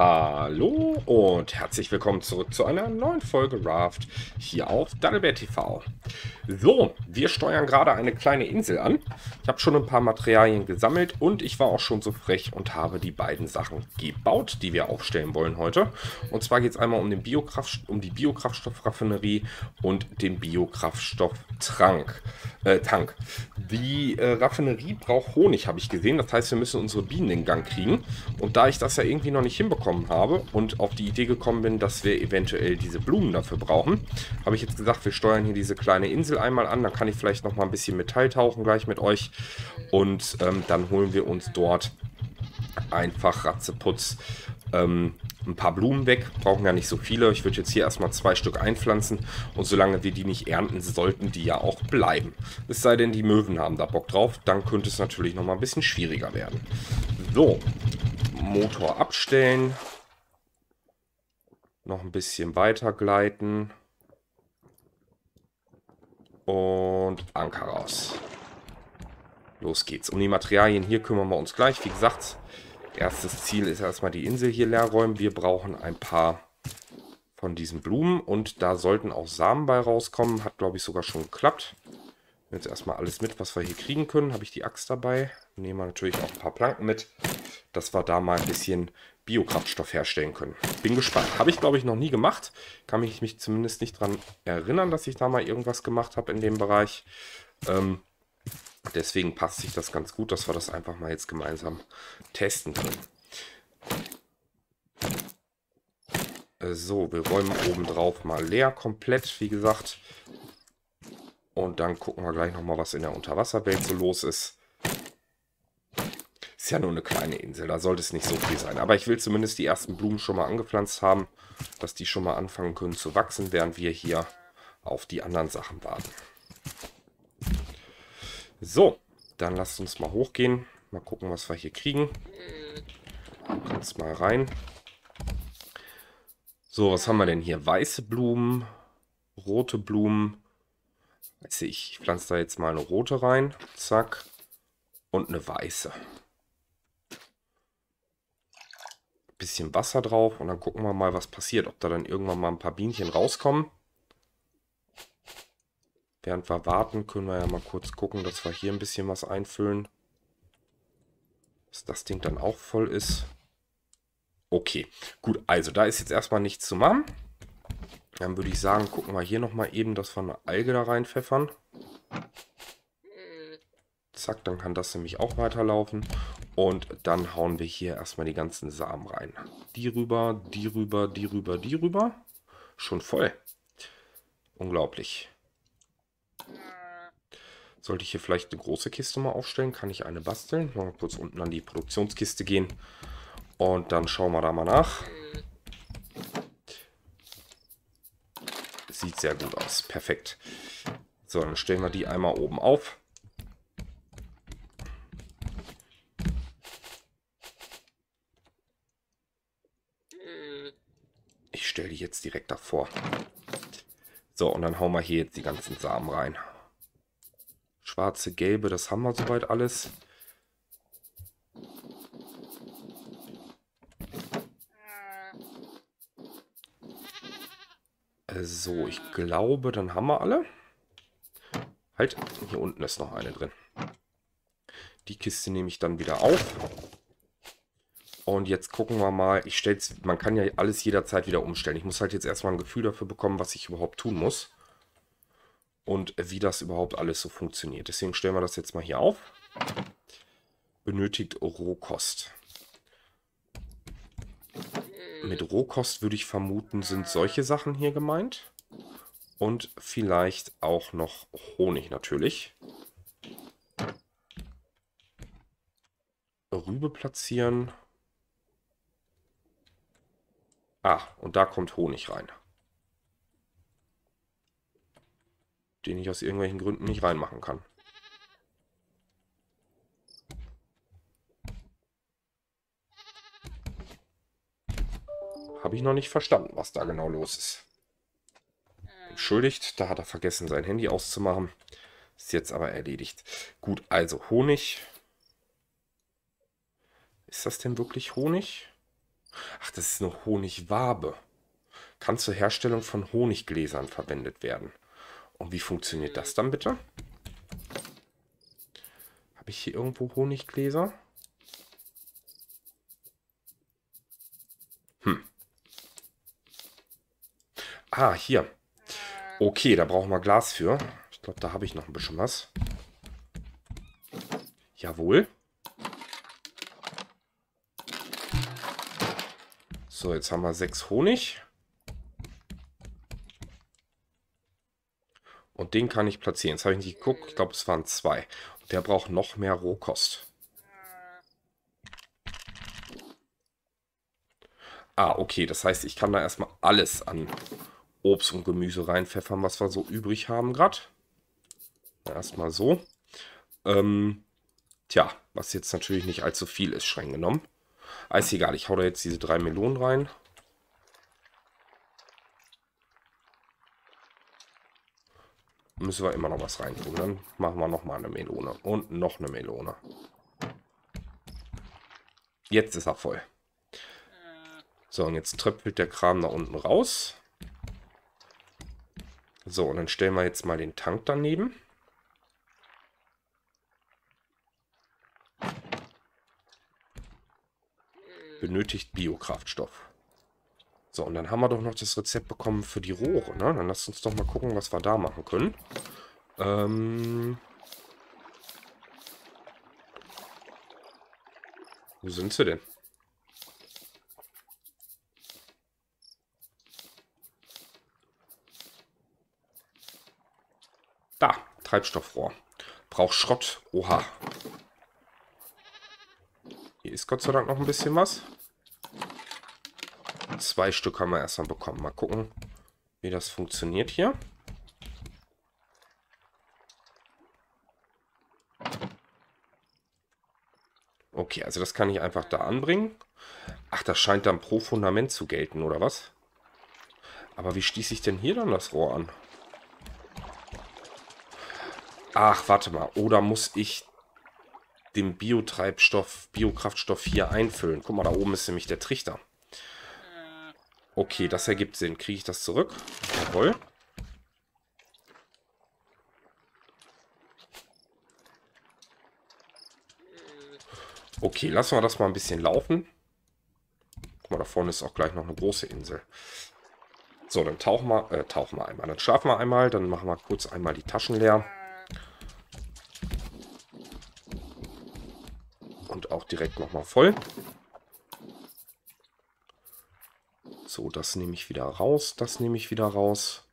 Hallo und herzlich willkommen zurück zu einer neuen Folge Raft hier auf Daddlebear TV. So, wir steuern gerade eine kleine Insel an. Ich habe schon ein paar Materialien gesammelt und ich war auch schon so frech und habe die beiden Sachen gebaut, die wir aufstellen wollen heute. Und zwar geht es einmal um, den Biokraft, um die Biokraftstoffraffinerie und den Biokraftstofftrank. Äh, Tank. Die äh, Raffinerie braucht Honig, habe ich gesehen. Das heißt, wir müssen unsere Bienen in Gang kriegen. Und da ich das ja irgendwie noch nicht hinbekommen habe und auf die Idee gekommen bin, dass wir eventuell diese Blumen dafür brauchen, habe ich jetzt gesagt, wir steuern hier diese kleine Insel einmal an. Dann kann ich vielleicht noch mal ein bisschen Metall tauchen gleich mit euch. Und ähm, dann holen wir uns dort einfach Ratzeputz ähm, ein paar Blumen weg. Brauchen ja nicht so viele. Ich würde jetzt hier erstmal zwei Stück einpflanzen. Und solange wir die nicht ernten, sollten die ja auch bleiben. Es sei denn, die Möwen haben da Bock drauf. Dann könnte es natürlich noch mal ein bisschen schwieriger werden. So, Motor abstellen. Noch ein bisschen weiter gleiten. Und Anker raus. Los geht's. Um die Materialien hier kümmern wir uns gleich. Wie gesagt, Erstes Ziel ist erstmal die Insel hier leer räumen. Wir brauchen ein paar von diesen Blumen und da sollten auch Samen bei rauskommen. Hat, glaube ich, sogar schon geklappt. Jetzt erstmal alles mit, was wir hier kriegen können. Habe ich die Axt dabei. Nehmen wir natürlich auch ein paar Planken mit, dass wir da mal ein bisschen Biokraftstoff herstellen können. Bin gespannt. Habe ich, glaube ich, noch nie gemacht. Kann mich, mich zumindest nicht daran erinnern, dass ich da mal irgendwas gemacht habe in dem Bereich. Ähm, Deswegen passt sich das ganz gut, dass wir das einfach mal jetzt gemeinsam testen können. So, wir räumen oben drauf mal leer komplett, wie gesagt. Und dann gucken wir gleich nochmal, was in der Unterwasserwelt so los ist. Ist ja nur eine kleine Insel, da sollte es nicht so viel sein. Aber ich will zumindest die ersten Blumen schon mal angepflanzt haben, dass die schon mal anfangen können zu wachsen, während wir hier auf die anderen Sachen warten. So, dann lasst uns mal hochgehen. Mal gucken, was wir hier kriegen. Kannst mal rein. So, was haben wir denn hier? Weiße Blumen, rote Blumen. Weiß ich, ich pflanze da jetzt mal eine rote rein. Zack. Und eine weiße. Bisschen Wasser drauf und dann gucken wir mal, was passiert. Ob da dann irgendwann mal ein paar Bienchen rauskommen. Während wir warten, können wir ja mal kurz gucken, dass wir hier ein bisschen was einfüllen. Dass das Ding dann auch voll ist. Okay, gut, also da ist jetzt erstmal nichts zu machen. Dann würde ich sagen, gucken wir hier nochmal eben, dass wir eine Alge da reinpfeffern. Zack, dann kann das nämlich auch weiterlaufen. Und dann hauen wir hier erstmal die ganzen Samen rein. Die rüber, die rüber, die rüber, die rüber. Schon voll. Unglaublich. Sollte ich hier vielleicht eine große Kiste mal aufstellen, kann ich eine basteln. Mal kurz unten an die Produktionskiste gehen. Und dann schauen wir da mal nach. Sieht sehr gut aus. Perfekt. So, dann stellen wir die einmal oben auf. Ich stelle die jetzt direkt davor. So, und dann hauen wir hier jetzt die ganzen Samen rein. Schwarze, gelbe, das haben wir soweit alles. So, ich glaube, dann haben wir alle. Halt, hier unten ist noch eine drin. Die Kiste nehme ich dann wieder auf. Und jetzt gucken wir mal. Ich stell's, man kann ja alles jederzeit wieder umstellen. Ich muss halt jetzt erstmal ein Gefühl dafür bekommen, was ich überhaupt tun muss und wie das überhaupt alles so funktioniert. Deswegen stellen wir das jetzt mal hier auf. Benötigt Rohkost. Mit Rohkost würde ich vermuten, sind solche Sachen hier gemeint. Und vielleicht auch noch Honig natürlich. Rübe platzieren. Ah, und da kommt Honig rein. den ich aus irgendwelchen Gründen nicht reinmachen kann. Habe ich noch nicht verstanden, was da genau los ist. Entschuldigt, da hat er vergessen, sein Handy auszumachen. Ist jetzt aber erledigt. Gut, also Honig. Ist das denn wirklich Honig? Ach, das ist eine Honigwabe. Kann zur Herstellung von Honiggläsern verwendet werden. Und wie funktioniert das dann bitte? Habe ich hier irgendwo Honiggläser? Hm. Ah, hier. Okay, da brauchen wir Glas für. Ich glaube, da habe ich noch ein bisschen was. Jawohl. So, jetzt haben wir sechs Honig. Und den kann ich platzieren. Jetzt habe ich nicht geguckt. Ich glaube, es waren zwei. Und der braucht noch mehr Rohkost. Ah, okay. Das heißt, ich kann da erstmal alles an Obst und Gemüse reinpfeffern, was wir so übrig haben gerade. Erstmal so. Ähm, tja, was jetzt natürlich nicht allzu viel ist, streng genommen. Ah, ist egal, ich hau da jetzt diese drei Melonen rein. Müssen wir immer noch was rein tun. Dann machen wir nochmal eine Melone. Und noch eine Melone. Jetzt ist er voll. So, und jetzt tröpfelt der Kram da unten raus. So, und dann stellen wir jetzt mal den Tank daneben. Benötigt Biokraftstoff. So, und dann haben wir doch noch das Rezept bekommen für die Rohre. Ne? Dann lasst uns doch mal gucken, was wir da machen können. Ähm Wo sind sie denn? Da, Treibstoffrohr. Braucht Schrott. Oha. Ist Gott sei Dank noch ein bisschen was. Zwei Stück haben wir erstmal bekommen. Mal gucken, wie das funktioniert hier. Okay, also das kann ich einfach da anbringen. Ach, das scheint dann pro Fundament zu gelten, oder was? Aber wie schließe ich denn hier dann das Rohr an? Ach, warte mal. Oder muss ich den Biotreibstoff, Biokraftstoff hier einfüllen. Guck mal, da oben ist nämlich der Trichter. Okay, das ergibt Sinn. Kriege ich das zurück? Jawohl. Okay, lassen wir das mal ein bisschen laufen. Guck mal, da vorne ist auch gleich noch eine große Insel. So, dann tauchen wir, äh, tauchen wir einmal. Dann schlafen wir einmal, dann machen wir kurz einmal die Taschen leer. Auch direkt nochmal voll. So, das nehme ich wieder raus. Das nehme ich wieder raus.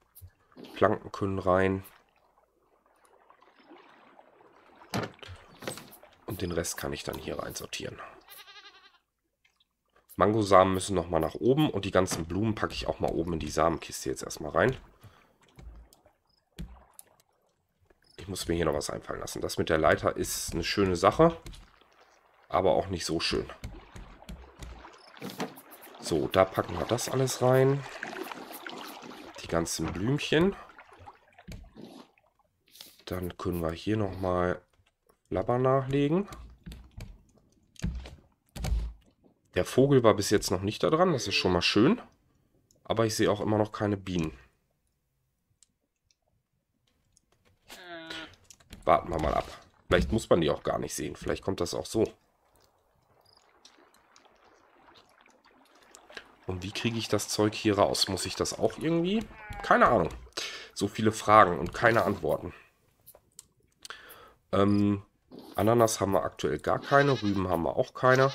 Planken können rein. Und den Rest kann ich dann hier rein sortieren. Mangosamen müssen nochmal nach oben und die ganzen Blumen packe ich auch mal oben in die Samenkiste jetzt erstmal rein. Ich muss mir hier noch was einfallen lassen. Das mit der Leiter ist eine schöne Sache aber auch nicht so schön. So, da packen wir das alles rein. Die ganzen Blümchen. Dann können wir hier nochmal Flabber nachlegen. Der Vogel war bis jetzt noch nicht da dran, das ist schon mal schön. Aber ich sehe auch immer noch keine Bienen. Warten wir mal ab. Vielleicht muss man die auch gar nicht sehen. Vielleicht kommt das auch so. Wie kriege ich das Zeug hier raus? Muss ich das auch irgendwie? Keine Ahnung. So viele Fragen und keine Antworten. Ähm, Ananas haben wir aktuell gar keine. Rüben haben wir auch keine.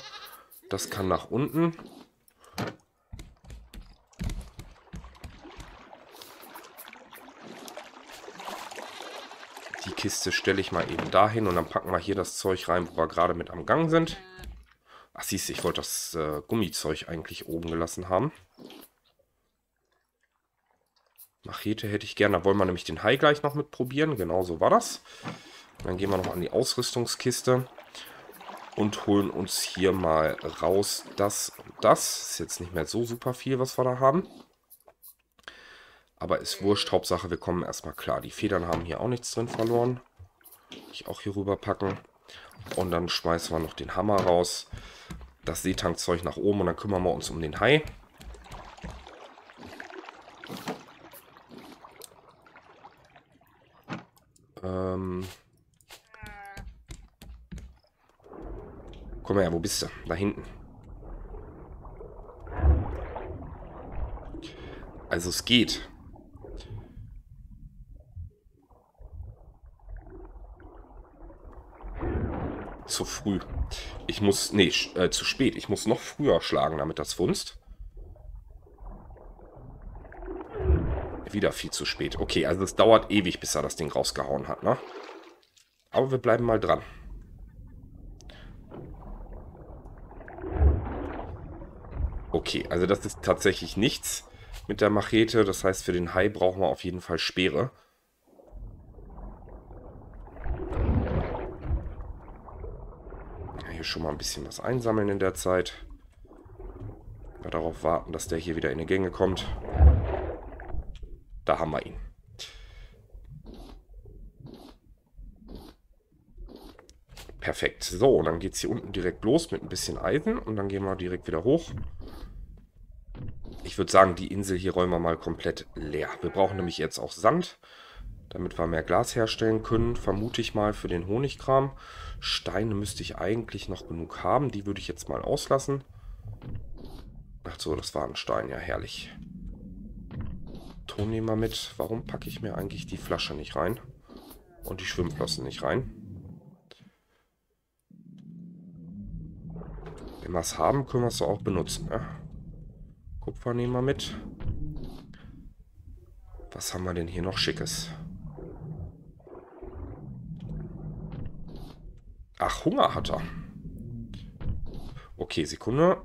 Das kann nach unten. Die Kiste stelle ich mal eben dahin und dann packen wir hier das Zeug rein, wo wir gerade mit am Gang sind. Siehst du, ich wollte das äh, Gummizeug eigentlich oben gelassen haben. Machete hätte ich gerne. Da wollen wir nämlich den Hai gleich noch mit probieren. Genau so war das. Dann gehen wir noch an die Ausrüstungskiste und holen uns hier mal raus das und das. Ist jetzt nicht mehr so super viel, was wir da haben. Aber ist wurscht. Hauptsache, wir kommen erstmal klar. Die Federn haben hier auch nichts drin verloren. Ich auch hier rüber packen. Und dann schmeißen wir noch den Hammer raus. Das Seetankzeug nach oben und dann kümmern wir uns um den Hai. Ähm Komm her, wo bist du? Da hinten. Also es geht. Zu früh. Ich muss, nee, äh, zu spät. Ich muss noch früher schlagen, damit das funzt. Wieder viel zu spät. Okay, also es dauert ewig, bis er das Ding rausgehauen hat, ne? Aber wir bleiben mal dran. Okay, also das ist tatsächlich nichts mit der Machete. Das heißt, für den Hai brauchen wir auf jeden Fall Speere. Hier schon mal ein bisschen was einsammeln in der Zeit. Wir darauf warten, dass der hier wieder in die Gänge kommt. Da haben wir ihn. Perfekt. So, und dann geht es hier unten direkt los mit ein bisschen Eisen. Und dann gehen wir direkt wieder hoch. Ich würde sagen, die Insel hier räumen wir mal komplett leer. Wir brauchen nämlich jetzt auch Sand, damit wir mehr Glas herstellen können. Vermute ich mal für den Honigkram. Steine müsste ich eigentlich noch genug haben. Die würde ich jetzt mal auslassen. Ach so, das war ein Stein. Ja, herrlich. Ton nehmen wir mit. Warum packe ich mir eigentlich die Flasche nicht rein? Und die Schwimmflossen nicht rein? Wenn wir es haben, können wir es auch benutzen. Ne? Kupfer nehmen wir mit. Was haben wir denn hier noch Schickes? Ach, Hunger hat er. Okay, Sekunde.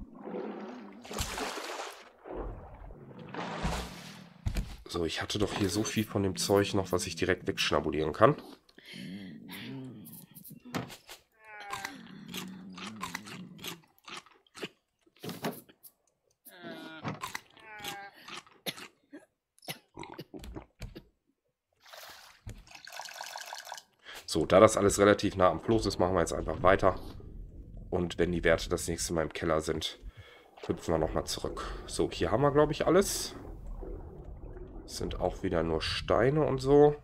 So, ich hatte doch hier so viel von dem Zeug noch, was ich direkt wegschnabulieren kann. So, da das alles relativ nah am Floß ist, machen wir jetzt einfach weiter. Und wenn die Werte das nächste Mal im Keller sind, hüpfen wir nochmal zurück. So, hier haben wir, glaube ich, alles sind auch wieder nur Steine und so.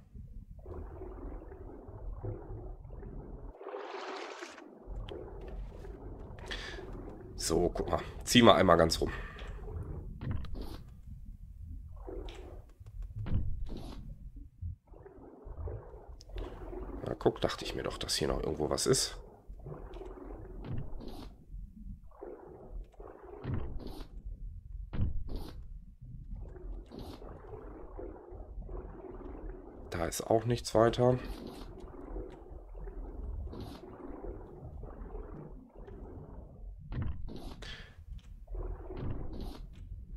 So, guck mal. Zieh mal einmal ganz rum. Na, guck, dachte ich mir doch, dass hier noch irgendwo was ist. ist auch nichts weiter.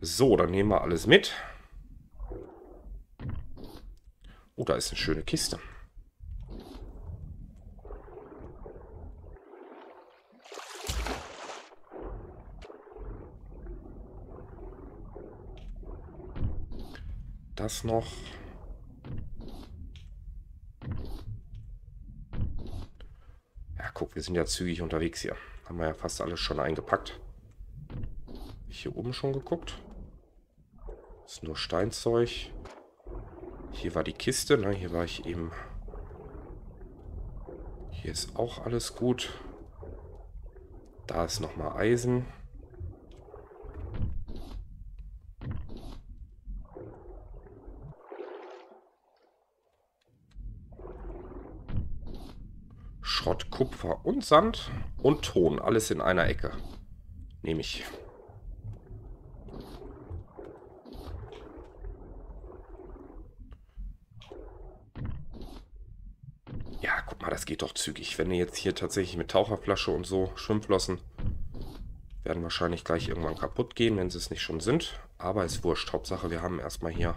So, dann nehmen wir alles mit. Oh, da ist eine schöne Kiste. Das noch. guck, wir sind ja zügig unterwegs hier. Haben wir ja fast alles schon eingepackt. Hier oben schon geguckt. Ist nur Steinzeug. Hier war die Kiste, ne? Hier war ich eben... Hier ist auch alles gut. Da ist nochmal Eisen. Schrott, Kupfer und Sand und Ton. Alles in einer Ecke. Nehme ich. Ja, guck mal, das geht doch zügig. Wenn ihr jetzt hier tatsächlich mit Taucherflasche und so Schwimmflossen werden wahrscheinlich gleich irgendwann kaputt gehen, wenn sie es nicht schon sind. Aber ist wurscht. Hauptsache, wir haben erstmal hier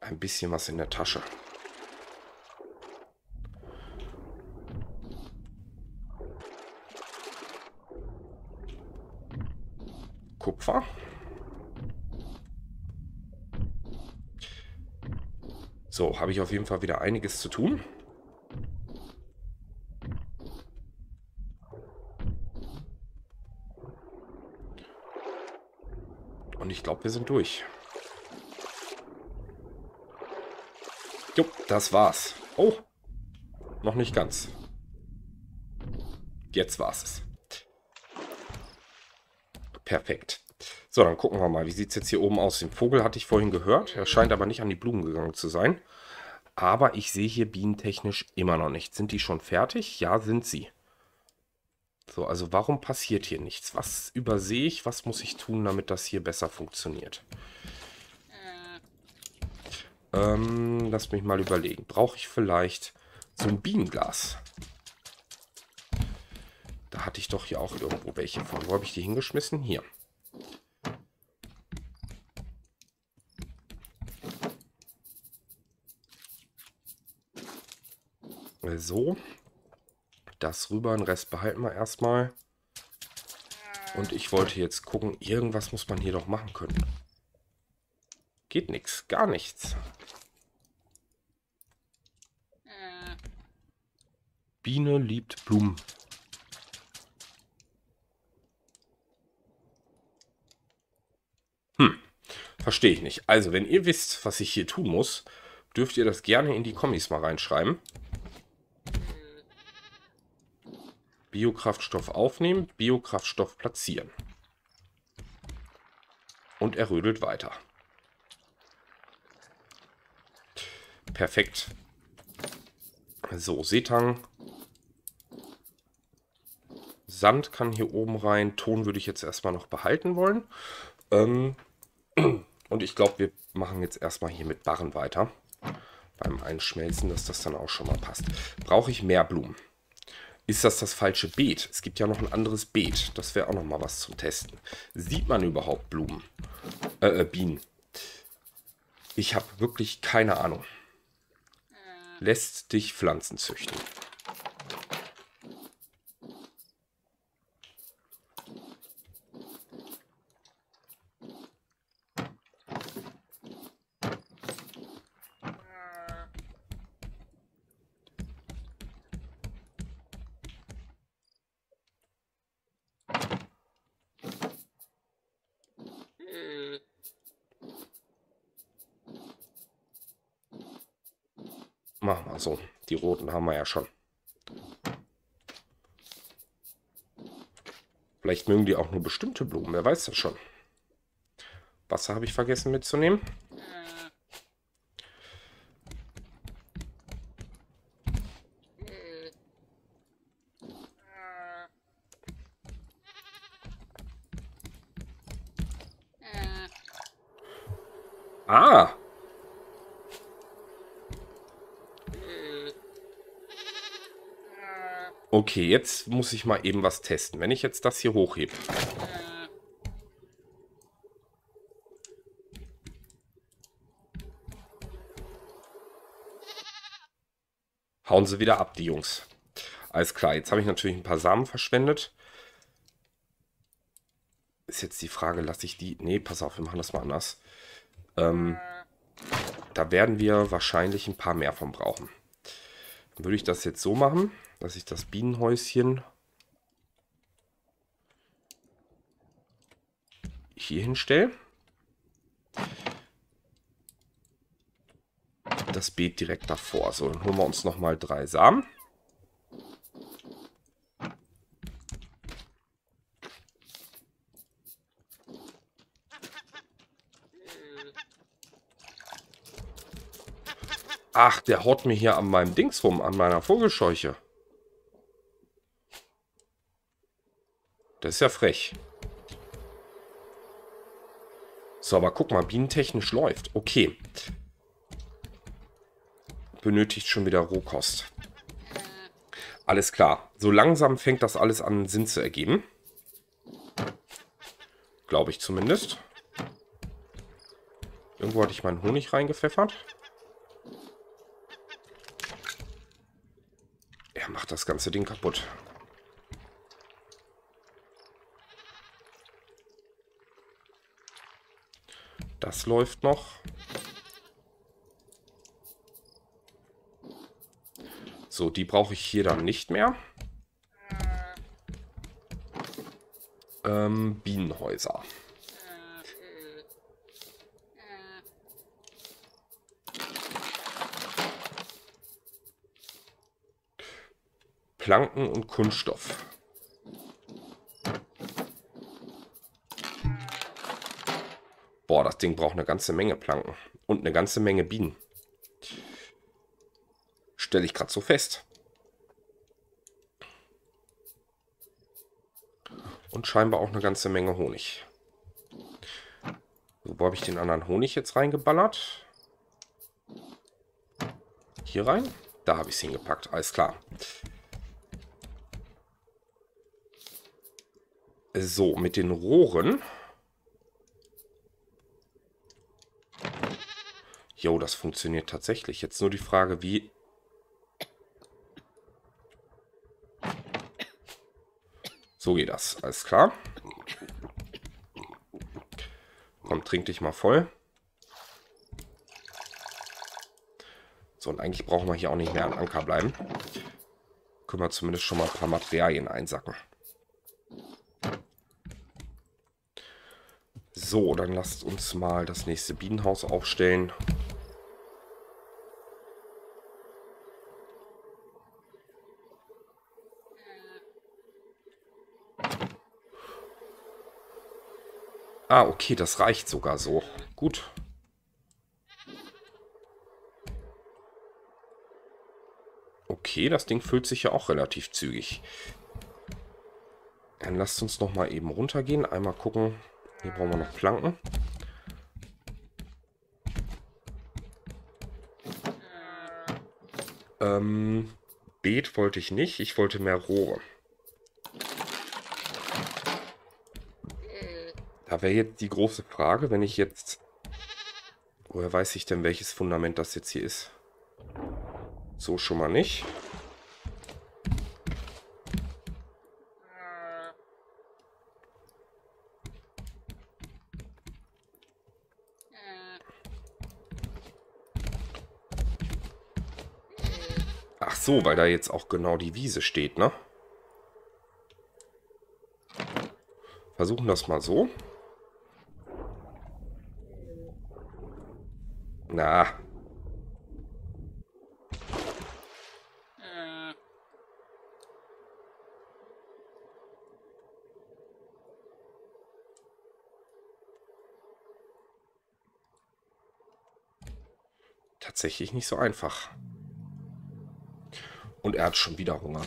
ein bisschen was in der Tasche. Opfer. So, habe ich auf jeden Fall wieder einiges zu tun. Und ich glaube, wir sind durch. Jo, das war's. Oh, noch nicht ganz. Jetzt war's es. Perfekt. So, dann gucken wir mal. Wie sieht es jetzt hier oben aus? Den Vogel hatte ich vorhin gehört. Er scheint aber nicht an die Blumen gegangen zu sein. Aber ich sehe hier bienentechnisch immer noch nicht. Sind die schon fertig? Ja, sind sie. So, also warum passiert hier nichts? Was übersehe ich? Was muss ich tun, damit das hier besser funktioniert? Ähm, lass mich mal überlegen. Brauche ich vielleicht so ein Bienenglas? Da hatte ich doch hier auch irgendwo welche von. Wo habe ich die hingeschmissen? Hier. So. Das rüber, den Rest behalten wir erstmal. Und ich wollte jetzt gucken, irgendwas muss man hier doch machen können. Geht nichts, gar nichts. Biene liebt Blumen. Hm, verstehe ich nicht. Also, wenn ihr wisst, was ich hier tun muss, dürft ihr das gerne in die Kommis mal reinschreiben. Biokraftstoff aufnehmen, Biokraftstoff platzieren. Und er rödelt weiter. Perfekt. So, Seetang. Sand kann hier oben rein. Ton würde ich jetzt erstmal noch behalten wollen. Ähm, und ich glaube, wir machen jetzt erstmal hier mit Barren weiter. Beim Einschmelzen, dass das dann auch schon mal passt. Brauche ich mehr Blumen? Ist das das falsche Beet? Es gibt ja noch ein anderes Beet. Das wäre auch noch mal was zum Testen. Sieht man überhaupt Blumen? Äh, äh Bienen. Ich habe wirklich keine Ahnung. Lässt dich Pflanzen züchten. Machen wir so. Die roten haben wir ja schon. Vielleicht mögen die auch nur bestimmte Blumen, wer weiß das schon. Wasser habe ich vergessen mitzunehmen. Ah! Okay, jetzt muss ich mal eben was testen. Wenn ich jetzt das hier hochhebe. Hauen sie wieder ab, die Jungs. Alles klar, jetzt habe ich natürlich ein paar Samen verschwendet. Ist jetzt die Frage, lasse ich die... Nee, pass auf, wir machen das mal anders. Ähm, da werden wir wahrscheinlich ein paar mehr von brauchen. Würde ich das jetzt so machen dass ich das Bienenhäuschen hier hinstelle. Das Beet direkt davor. So, dann holen wir uns nochmal drei Samen. Ach, der haut mir hier an meinem Dings rum, an meiner Vogelscheuche. Das ist ja frech. So, aber guck mal, bienentechnisch läuft. Okay. Benötigt schon wieder Rohkost. Alles klar. So langsam fängt das alles an Sinn zu ergeben. Glaube ich zumindest. Irgendwo hatte ich meinen Honig reingepfeffert. Er macht das ganze Ding kaputt. Das läuft noch. So, die brauche ich hier dann nicht mehr. Ähm, Bienenhäuser. Planken und Kunststoff. Boah, das Ding braucht eine ganze Menge Planken. Und eine ganze Menge Bienen. Stelle ich gerade so fest. Und scheinbar auch eine ganze Menge Honig. So, wo habe ich den anderen Honig jetzt reingeballert? Hier rein? Da habe ich es hingepackt, alles klar. So, mit den Rohren Jo, das funktioniert tatsächlich. Jetzt nur die Frage, wie... So geht das. Alles klar. Komm, trink dich mal voll. So, und eigentlich brauchen wir hier auch nicht mehr an Anker bleiben. Können wir zumindest schon mal ein paar Materialien einsacken. So, dann lasst uns mal das nächste Bienenhaus aufstellen. Ah, okay, das reicht sogar so. Gut. Okay, das Ding füllt sich ja auch relativ zügig. Dann lasst uns noch mal eben runtergehen. Einmal gucken. Hier brauchen wir noch Planken. Ähm, Beet wollte ich nicht. Ich wollte mehr Rohre. Da wäre jetzt die große Frage, wenn ich jetzt... Woher weiß ich denn, welches Fundament das jetzt hier ist? So schon mal nicht. Ach so, weil da jetzt auch genau die Wiese steht, ne? Versuchen das mal so. Na. Tatsächlich nicht so einfach. Und er hat schon wieder Hunger.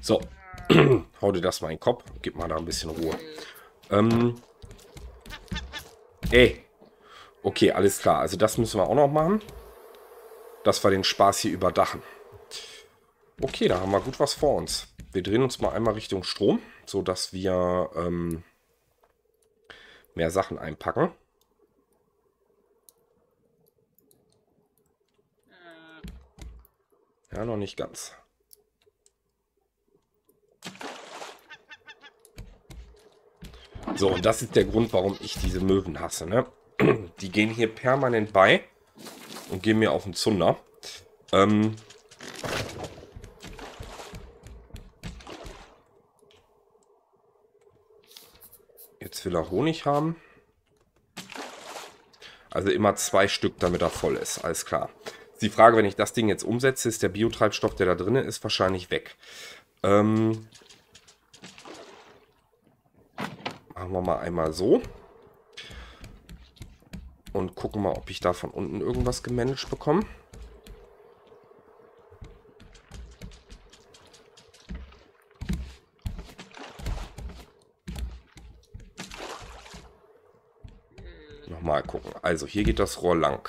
So, hau dir das mal in den Kopf. Gib mal da ein bisschen Ruhe. Ähm, ey. Okay, alles klar. Also das müssen wir auch noch machen. Dass wir den Spaß hier überdachen. Okay, da haben wir gut was vor uns. Wir drehen uns mal einmal Richtung Strom, sodass wir ähm, mehr Sachen einpacken. Ja, noch nicht ganz. So, und das ist der Grund, warum ich diese Möwen hasse. Ne? Die gehen hier permanent bei und gehen mir auf den Zunder. Ähm Jetzt will er Honig haben. Also immer zwei Stück, damit er voll ist. Alles klar. Die Frage, wenn ich das Ding jetzt umsetze, ist der Biotreibstoff, der da drin ist, wahrscheinlich weg. Ähm Machen wir mal einmal so. Und gucken mal, ob ich da von unten irgendwas gemanagt bekomme. Nochmal gucken. Also hier geht das Rohr lang.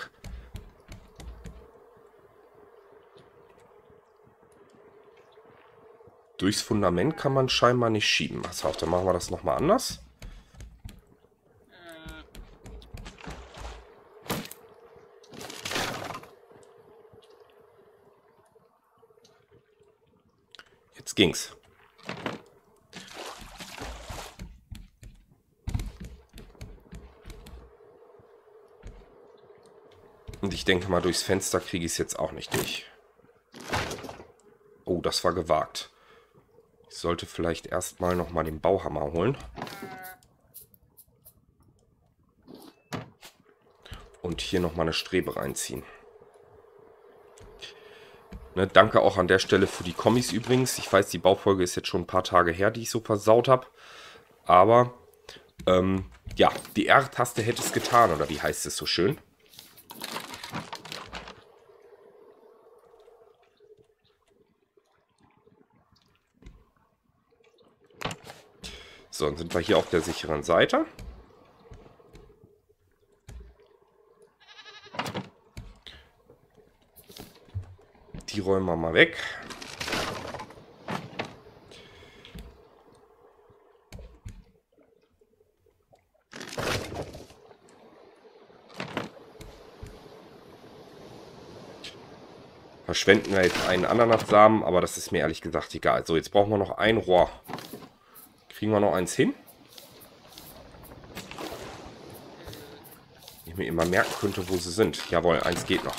Durchs Fundament kann man scheinbar nicht schieben. Pass auf, dann machen wir das nochmal anders. ging's. Und ich denke mal, durchs Fenster kriege ich es jetzt auch nicht durch. Oh, das war gewagt. Ich sollte vielleicht erstmal nochmal den Bauhammer holen. Und hier nochmal eine Strebe reinziehen. Ne, danke auch an der Stelle für die Kommis übrigens. Ich weiß, die Baufolge ist jetzt schon ein paar Tage her, die ich so versaut habe. Aber, ähm, ja, die R-Taste hätte es getan, oder wie heißt es so schön? So, dann sind wir hier auf der sicheren Seite. Die räumen wir mal weg. Verschwenden wir jetzt einen Ananassamen, aber das ist mir ehrlich gesagt egal. So, jetzt brauchen wir noch ein Rohr. Kriegen wir noch eins hin? Ich mir immer merken könnte, wo sie sind. Jawohl, eins geht noch.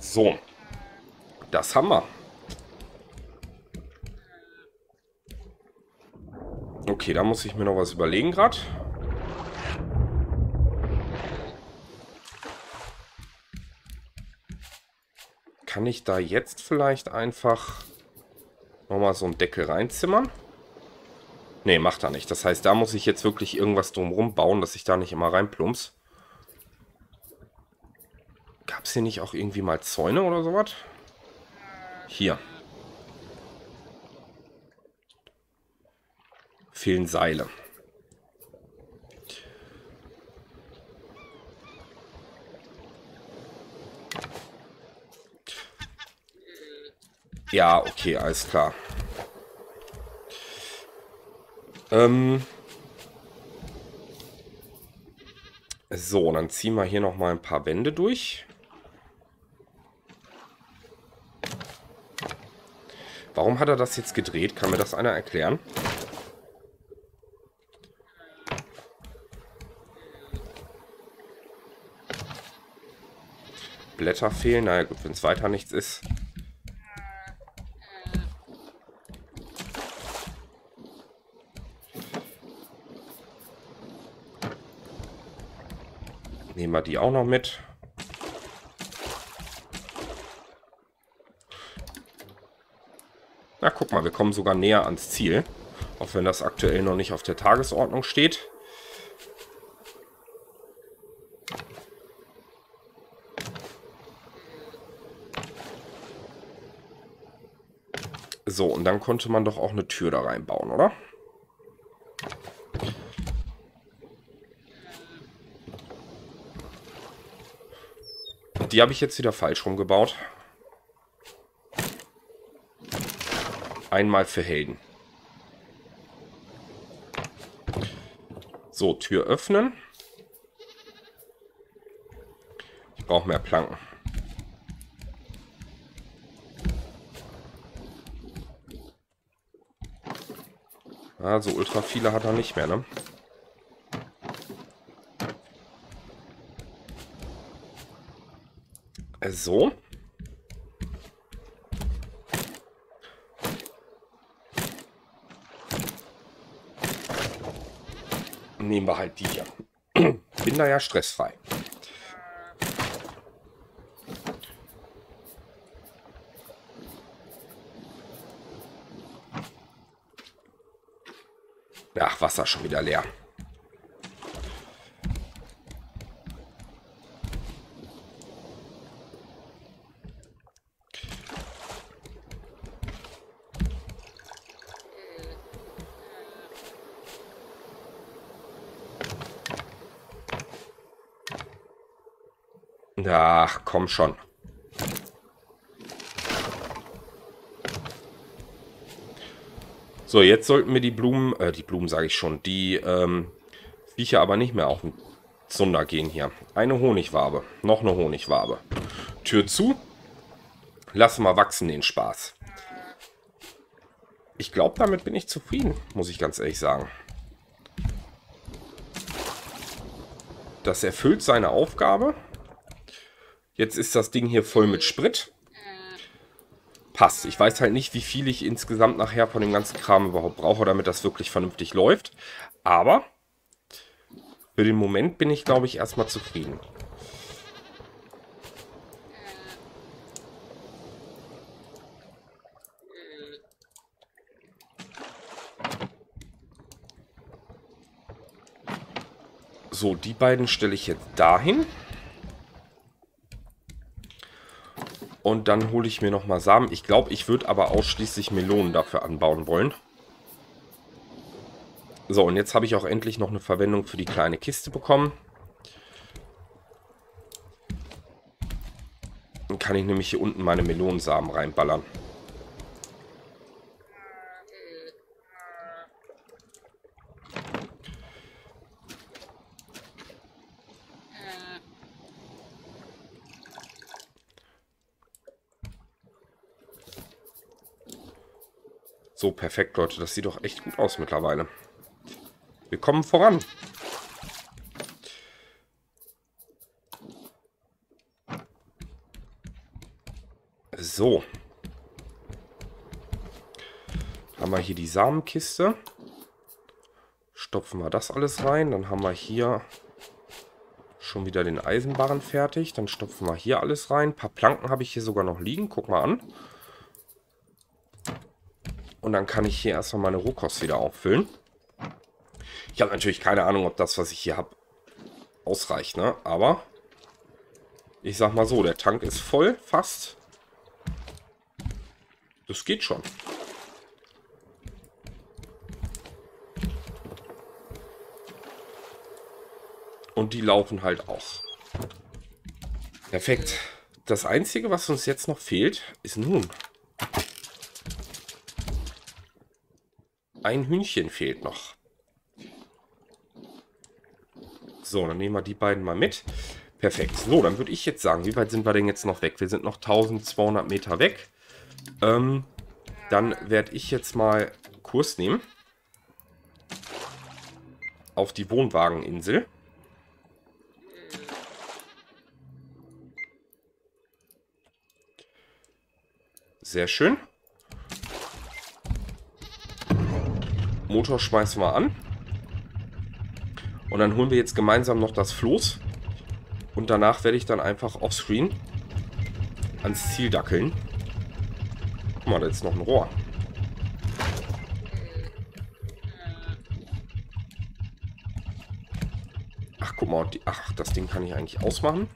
So, das haben wir. Okay, da muss ich mir noch was überlegen gerade. Kann ich da jetzt vielleicht einfach nochmal so einen Deckel reinzimmern? Ne, macht er nicht. Das heißt, da muss ich jetzt wirklich irgendwas drumherum bauen, dass ich da nicht immer reinplumps. Gab es hier nicht auch irgendwie mal Zäune oder sowas? Hier. Fehlen Seile. Ja, okay, alles klar. Ähm so, dann ziehen wir hier noch mal ein paar Wände durch. Warum hat er das jetzt gedreht? Kann mir das einer erklären? Blätter fehlen. Naja gut, wenn es weiter nichts ist. Nehmen wir die auch noch mit. Na, guck mal, wir kommen sogar näher ans Ziel. Auch wenn das aktuell noch nicht auf der Tagesordnung steht. So, und dann konnte man doch auch eine Tür da reinbauen, oder? Die habe ich jetzt wieder falsch rumgebaut. Einmal für Helden. So, Tür öffnen. Ich brauche mehr Planken. Ah, so ultra viele hat er nicht mehr, ne? So. Nehmen wir halt die hier. Bin da ja stressfrei. Ach, Wasser schon wieder leer. Ach, komm schon. So, jetzt sollten wir die Blumen, äh, die Blumen sage ich schon, die ähm, Viecher aber nicht mehr auf den Zunder gehen hier. Eine Honigwabe, noch eine Honigwabe. Tür zu. Lassen wir wachsen den Spaß. ich glaube, damit bin ich zufrieden, muss ich ganz ehrlich sagen. Das erfüllt seine Aufgabe. Jetzt ist das Ding hier voll mit Sprit. Passt. Ich weiß halt nicht, wie viel ich insgesamt nachher von dem ganzen Kram überhaupt brauche, damit das wirklich vernünftig läuft. Aber für den Moment bin ich, glaube ich, erstmal zufrieden. So, die beiden stelle ich jetzt dahin. Und dann hole ich mir nochmal Samen. Ich glaube, ich würde aber ausschließlich Melonen dafür anbauen wollen. So, und jetzt habe ich auch endlich noch eine Verwendung für die kleine Kiste bekommen. Dann kann ich nämlich hier unten meine Melonensamen reinballern. So, perfekt, Leute. Das sieht doch echt gut aus mittlerweile. Wir kommen voran. So. Haben wir hier die Samenkiste. Stopfen wir das alles rein. Dann haben wir hier schon wieder den Eisenbarren fertig. Dann stopfen wir hier alles rein. Ein paar Planken habe ich hier sogar noch liegen. Guck mal an. Und dann kann ich hier erstmal meine Rohkost wieder auffüllen. Ich habe natürlich keine Ahnung, ob das, was ich hier habe, ausreicht, ne? Aber ich sag mal so, der Tank ist voll, fast. Das geht schon. Und die laufen halt auch. Perfekt. Das Einzige, was uns jetzt noch fehlt, ist nun Ein Hühnchen fehlt noch. So, dann nehmen wir die beiden mal mit. Perfekt. So, dann würde ich jetzt sagen, wie weit sind wir denn jetzt noch weg? Wir sind noch 1200 Meter weg. Ähm, dann werde ich jetzt mal Kurs nehmen. Auf die Wohnwageninsel. Sehr schön. Motor schmeißen wir an. Und dann holen wir jetzt gemeinsam noch das Floß. Und danach werde ich dann einfach offscreen ans Ziel dackeln. Guck mal, da ist noch ein Rohr. Ach, guck mal, die, ach, das Ding kann ich eigentlich ausmachen.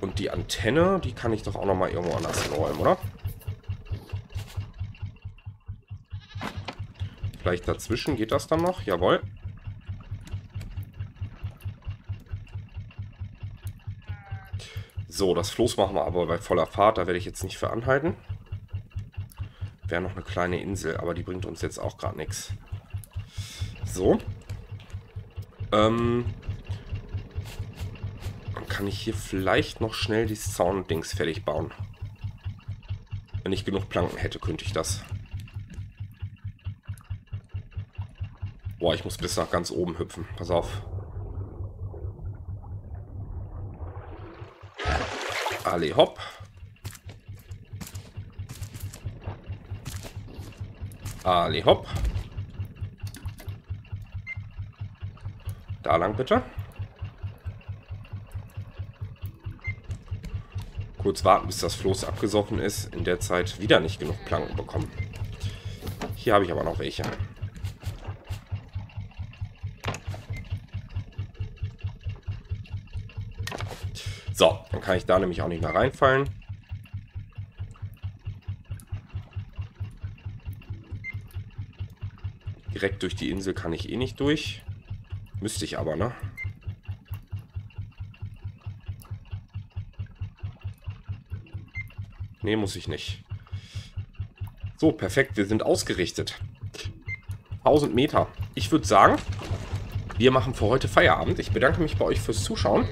Und die Antenne, die kann ich doch auch noch mal irgendwo anders räumen, oder? Vielleicht dazwischen geht das dann noch? Jawohl. So, das Floß machen wir aber bei voller Fahrt. Da werde ich jetzt nicht für anhalten. Wäre noch eine kleine Insel, aber die bringt uns jetzt auch gerade nichts. So. Ähm. Dann kann ich hier vielleicht noch schnell die Sound-Dings fertig bauen. Wenn ich genug Planken hätte, könnte ich das. Boah, ich muss bis nach ganz oben hüpfen. Pass auf. Ali hopp. Ali hopp. Da lang bitte. Kurz warten, bis das Floß abgesoffen ist. In der Zeit wieder nicht genug Planken bekommen. Hier habe ich aber noch welche. So, dann kann ich da nämlich auch nicht mehr reinfallen. Direkt durch die Insel kann ich eh nicht durch. Müsste ich aber, ne? Ne, muss ich nicht. So, perfekt. Wir sind ausgerichtet. 1000 Meter. Ich würde sagen, wir machen für heute Feierabend. Ich bedanke mich bei euch fürs Zuschauen.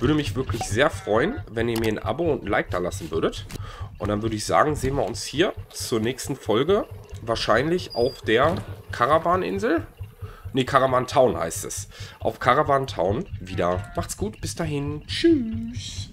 Würde mich wirklich sehr freuen, wenn ihr mir ein Abo und ein Like da lassen würdet. Und dann würde ich sagen, sehen wir uns hier zur nächsten Folge. Wahrscheinlich auf der Caravaninsel. Ne, Caravan Town heißt es. Auf Caravan Town wieder. Macht's gut, bis dahin. Tschüss.